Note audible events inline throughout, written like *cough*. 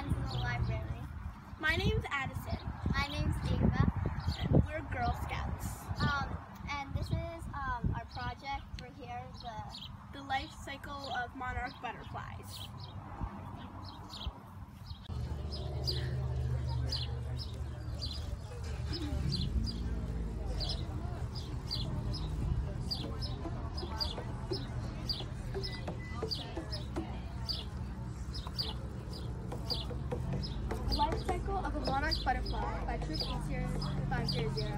friends in the library. My name's Addison. My name's Ava. And we're Girl Scouts. Um, and this is um, our project for here, the The life cycle of monarch butterflies. Of a monarch butterfly by Troop 80500.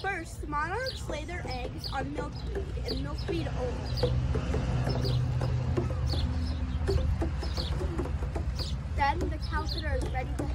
First, monarchs lay their eggs on milkweed and milkweed only. Then the cowsitter is ready to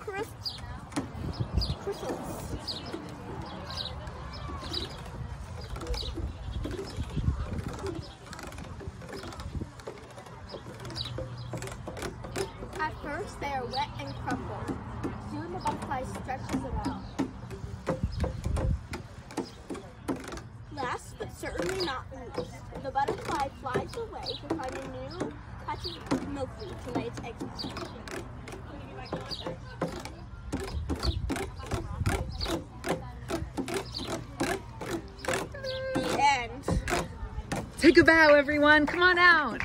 chrysalis. At first, they are wet and crumpled. Soon, the butterfly stretches it out. Last, but certainly not least, the butterfly flies away to find a new patch of milkweed to lay its eggs. Take a bow, everyone. Come on out.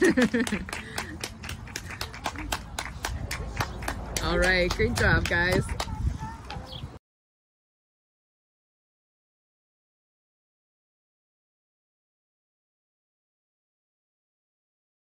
*laughs* All right. Great job, guys.